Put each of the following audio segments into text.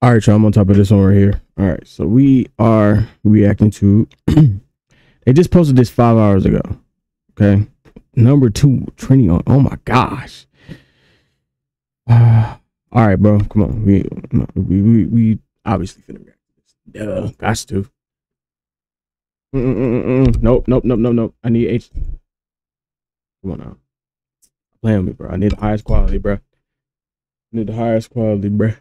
All right, y'all. I'm on top of this one right here. All right, so we are reacting to. they just posted this five hours ago. Okay, number two trending on. Oh my gosh. Uh, all right, bro. Come on. We we we, we obviously finna react to this. Duh, got to. Mm-mm-mm-mm. Nope, nope, nope, nope, nope. I need H. Come on now. Play on me, bro. I need the highest quality, bro. I need the highest quality, bro.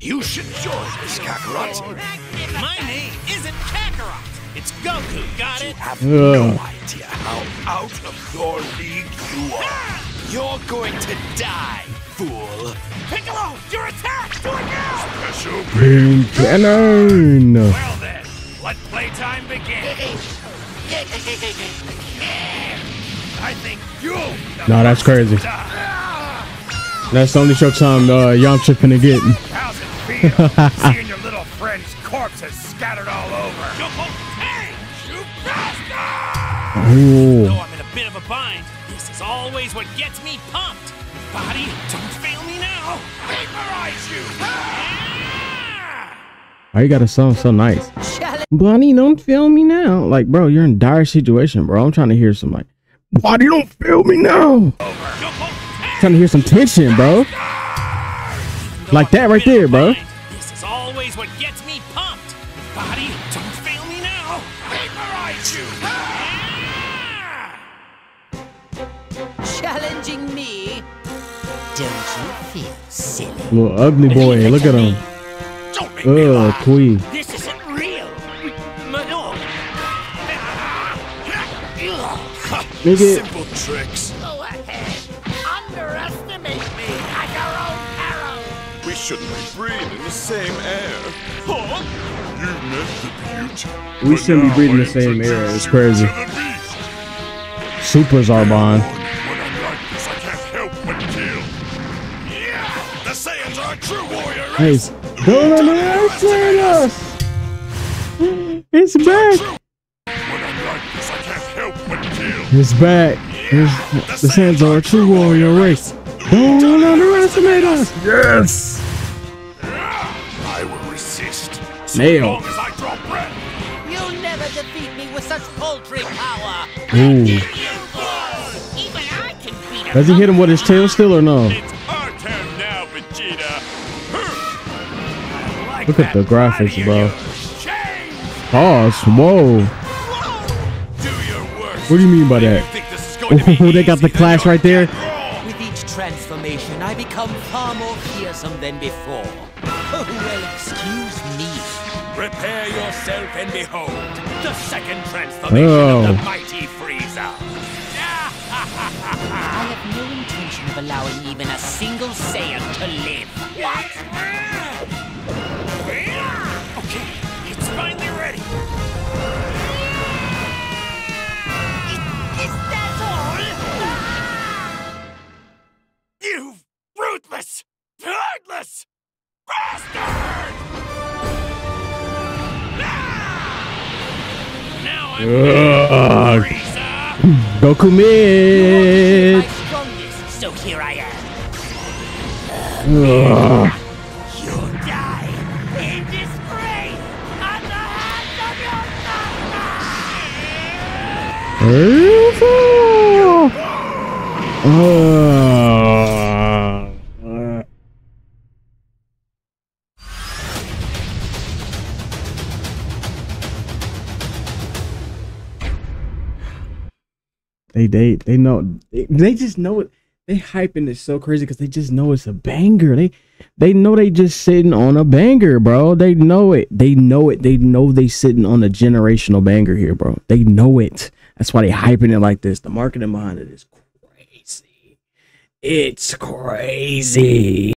You should join this Kakarot. My name isn't Kakarot. It's Goku, got it? You it? have Ugh. no idea how out of your league you are. You're going to die, fool. Piccolo, your attack! Do it now! Special Green Cannon. Well then, let playtime begin. I think you. No, that's crazy. That's the only showtime uh, Yamcha finna get. Feel? Seeing your little friend's corpses scattered all over. Hey, you bastard! Ooh. Though I'm in a bit of a bind, this is always what gets me pumped. Body, don't fail me now. Vaporize you! Ah! Why you gotta sound so nice? Bonnie, don't feel me now. Like, bro, you're in dire situation, bro. I'm trying to hear some like, Bonnie, don't feel me now. Trying to hear some tension, bro. Like that right there, bro. This is always what gets me pumped. Body, don't fail me now. Vaporize you! Ah! challenging me. Don't you feel silly? Little ugly boy, look at him. Don't make Ugh, laugh. This isn't real. Nigga, Simple tricks. We shouldn't be breathing the same air. Huh? You met the beauty. We shouldn't be breathing the same air. It's crazy. to the beast. Super Zarbon. When I'm like this, I can't help but kill. Yeah! The Saiyans are a true warrior Hey, don't underestimate us. It's back. When I'm like this, I can't help but kill. It's back. It's, the Sands are a true warrior race. Don't underestimate us. Yes. I will resist. So Nail. long as I draw breath. You'll never defeat me with such paltry power. Ooh. Even I can beat a Does he hit him with his tail still or no? It's our turn now, Vegeta. Look at the graphics, bro. Change! Pause. Whoa. Do your worst. What do you mean by that? think this is going to oh, be Oh, they got the easy, then clash right there. Transformation, I become far more fearsome than before. Oh, well, excuse me. Prepare yourself and behold the second transformation Oh. of the mighty Frieza. I have no intention of allowing even a single Saiyan to live. What? Okay, it's finally ready. Ugh. Goku mid. So here I am. Ugh. You'll die in disgrace at the hands of your master! Uh, They they they know they, they just know it. They hyping this so crazy because they just know it's a banger. They they know they just sitting on a banger, bro. They know it. They know it. They know they sitting on a generational banger here, bro. They know it. That's why they hyping it like this. The marketing behind it is crazy. It's crazy.